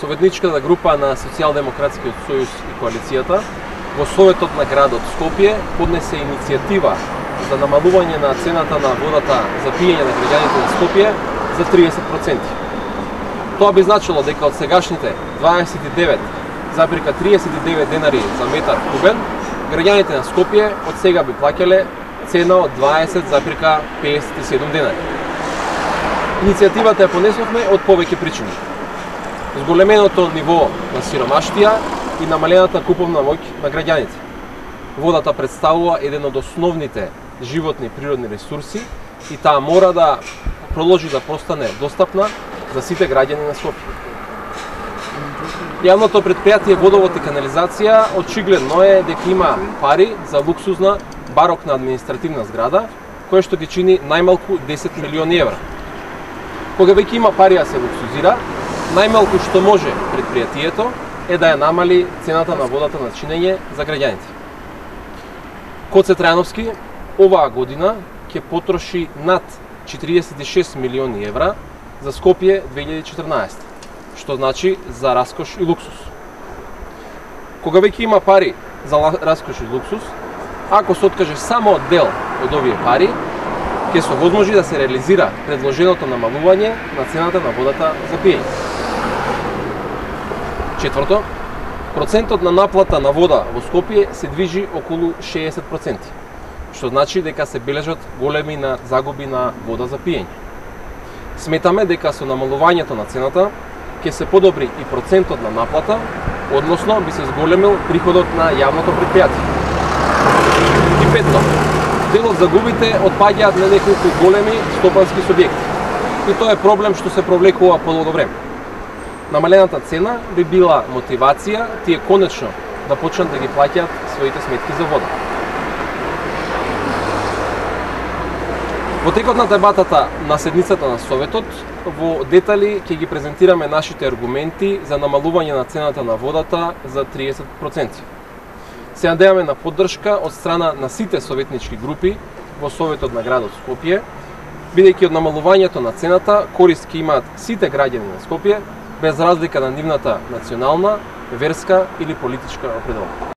Советничката група на Социјалдемократскиот сојуз и коалицијата во Советот на градот Скопје поднесе иницијатива за намалување на цената на водата за пиење на граѓаните на Скопје за 30%. Тоа би значило дека од сегашните 29,39 денари за метар кубен, граѓаните на Скопје од сега би плаќале цена од 20,57 денари. Иницијативата ја понесовме од повеќе причини зголеменото ниво на сиромаштија и намалената куповна моќ на граѓаните. Водата представува еден од основните животни природни ресурси и таа мора да продолжи да постане достапна за сите граѓани на Скопје. Јавното предпријатие Водовод и канализација очигледно е дека има пари за луксузна барокна административна зграда, која што ги чини најмалку 10 милиони евра. Кога веќе има пари да се луксузира, најмалку што може предпријатието е да ја намали цената на водата на чинење за граѓаните. Коце Трајановски оваа година ќе потроши над 46 милиони евра за Скопје 2014, што значи за раскош и луксус. Кога веќе има пари за раскош и луксус, ако се откаже само дел од овие пари, ќе се возможи да се реализира предложеното намалување на цената на водата за пиење. Четврто, процентот на наплата на вода во Скопје се движи околу 60%, што значи дека се бележат големи на загуби на вода за пиење. Сметаме дека со намалувањето на цената ќе се подобри и процентот на наплата, односно би се зголемил приходот на јавното предпријатие. И петто, делот за загубите отпаѓаат на неколку големи стопански субјекти. И тоа е проблем што се провлекува по време намалената цена би била мотивација тие конечно да почнат да ги плаќаат своите сметки за вода. Во текот на дебатата на седницата на Советот, во детали ќе ги презентираме нашите аргументи за намалување на цената на водата за 30%. Се надеваме на поддршка од страна на сите советнички групи во Советот на градот Скопје, бидејќи од намалувањето на цената корист ќе имаат сите граѓани на Скопје, без разлика на нивната национална, верска или политичка определба.